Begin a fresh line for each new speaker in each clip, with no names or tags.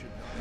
should not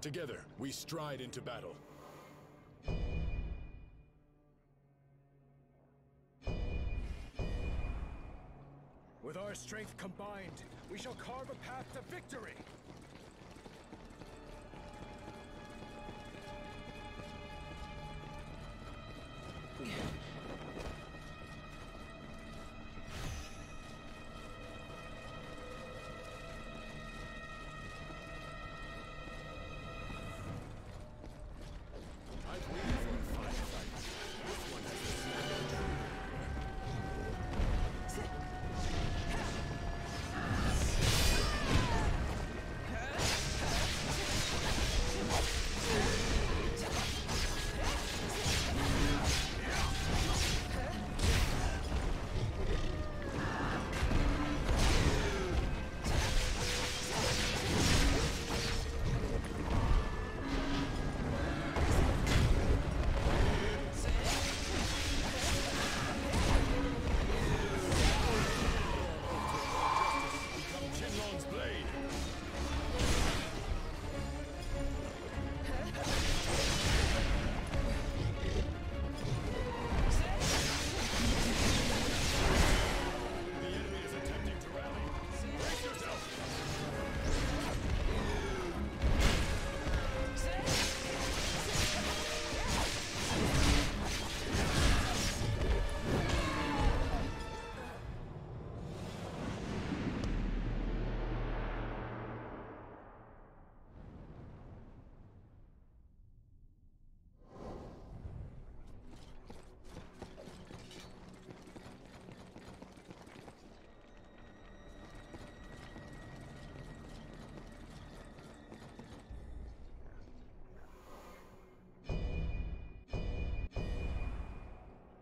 Together, we stride into battle.
With our strength combined, we shall carve a path to victory!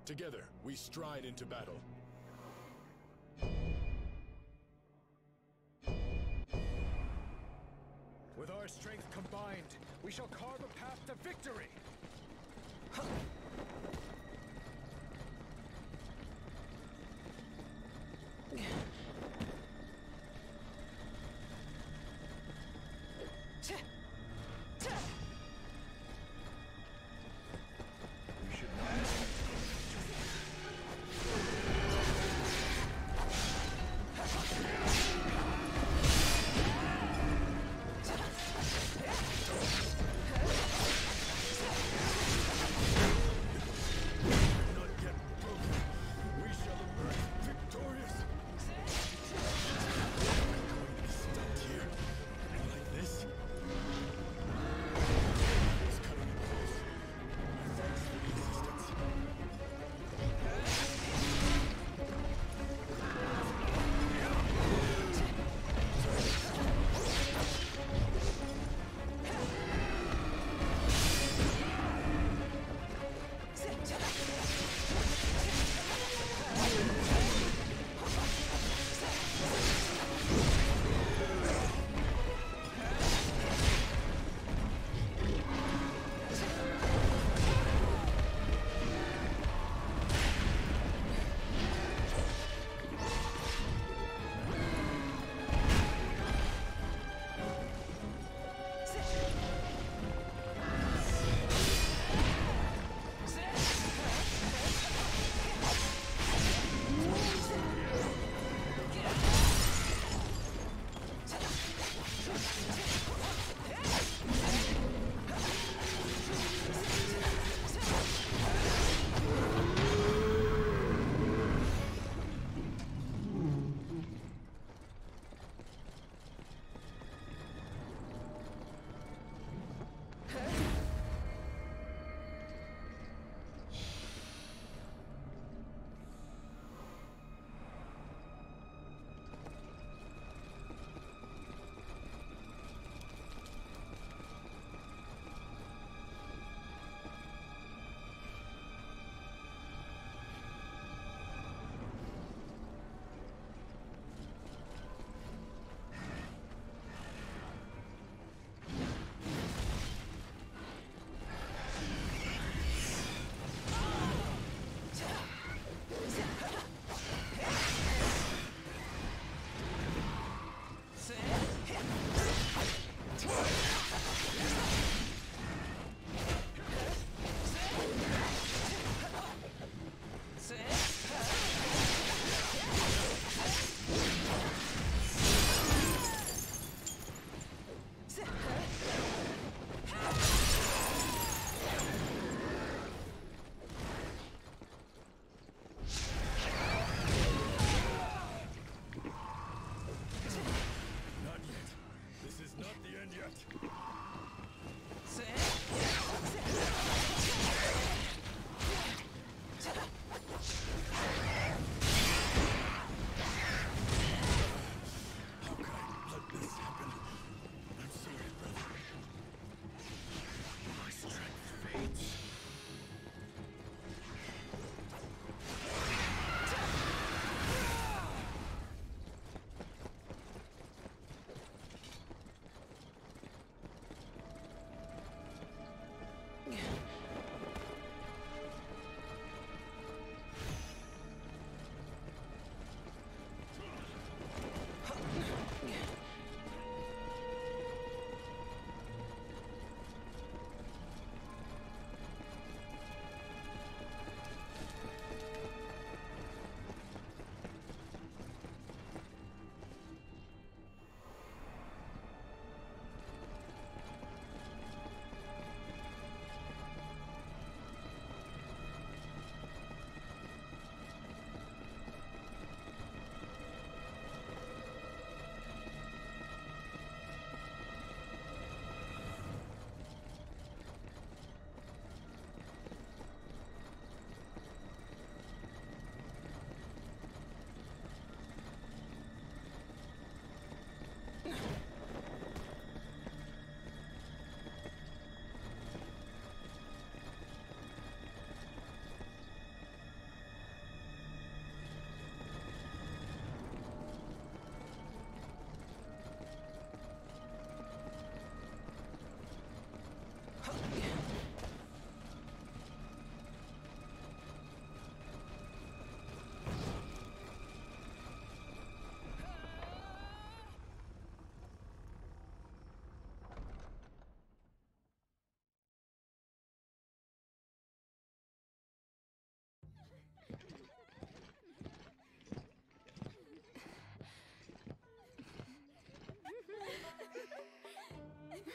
Together, we stride into battle.
With our strength combined, we shall carve a path to victory! You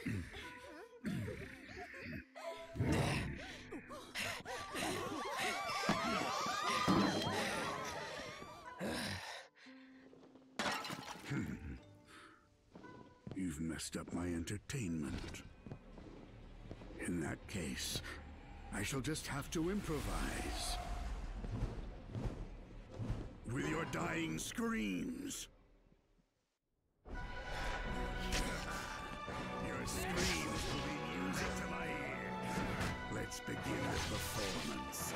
Hmm.
You've messed up my entertainment. In that case, I shall just have to improvise. With your dying screams! Screams will be music to my ears. Let's begin the performance.